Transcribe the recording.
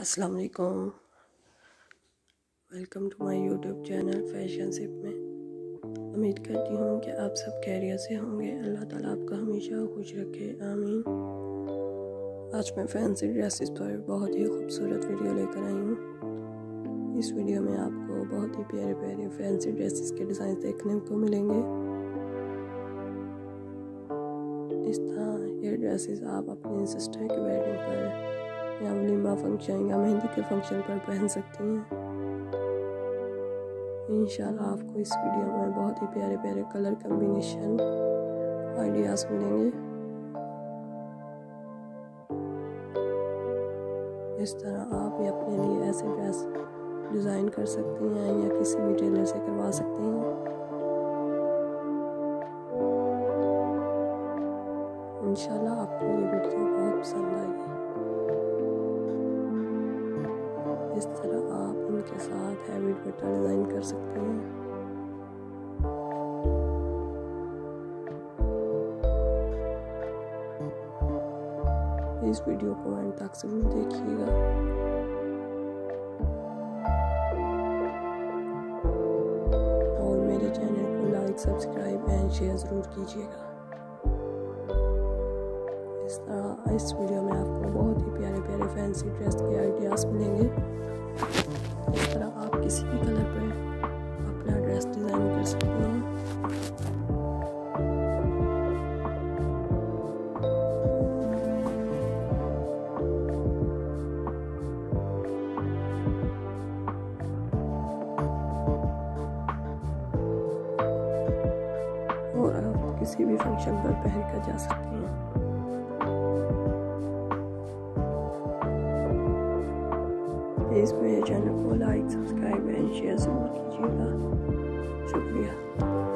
السلام علیکم۔ Welcome to my YouTube channel fashion سپ میں۔ امید کرتی ہوں کہ آپ سب خیریت سے ہوں گے۔ اللہ تعالیٰ آپ کا ہمیشہ خوش رکھے۔ آمین۔ آج میں فینسی ڈریسز پر بہت ہی خوبصورت ویڈیو لے کر آئی ہوں۔ اس ویڈیو میں آپ کو بہت ہی پیارے پیارے فینسی ڈریسز کے ڈیزائن دیکھنے کو ملیں گے۔ اس طرح یہ ڈریسز آپ اپنی سسٹر کی ویڈنگ پر یا ولیمہ فنکشن یا مہندی کے فنکشن پر پہن سکتی ہیں۔ انشاءاللہ آپ کو اس ویڈیو میں بہت ہی پیارے پیارے کلر کمبینیشن آئیڈیاز ملیں گے۔ اس طرح آپ بھی اپنے لیے ایسے ڈریس ڈیزائن کر سکتے ہیں یا کسی بھی ٹیلر سے کروا سکتے ہیں۔ انشاءاللہ آپ کو یہ ویڈیو ساتھ ہیوی دوپٹہ ڈیزائن کر سکتے ہیں۔ اس ویڈیو کو اینڈ تک ضرور دیکھیے گا۔ اور میرے چینل کو لائک سبسکرائب اینڈ شیئر ضرور کیجیے گا۔ اس طرح اس ویڈیو میں آپ کو بہت ہی پیارے پیارے فینسی ڈریس کے آئیڈیاز ملیں گے۔ کسی بھی فنکشن پر پہن کر جا سکتے ہیں پلیز میرے چینل کو لائک سبسکرائب اینڈ شیئر ضرور کیجیے گا شکریہ۔